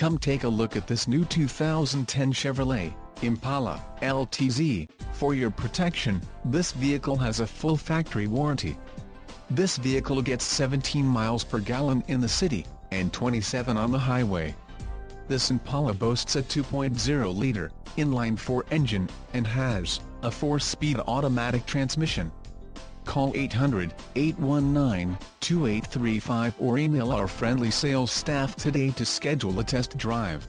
Come take a look at this new 2010 Chevrolet Impala LTZ. For your protection, this vehicle has a full factory warranty. This vehicle gets 17 miles per gallon in the city, and 27 on the highway. This Impala boasts a 2.0-liter, inline-four engine, and has a 4-speed automatic transmission. Call 800-819-2835 or email our friendly sales staff today to schedule a test drive.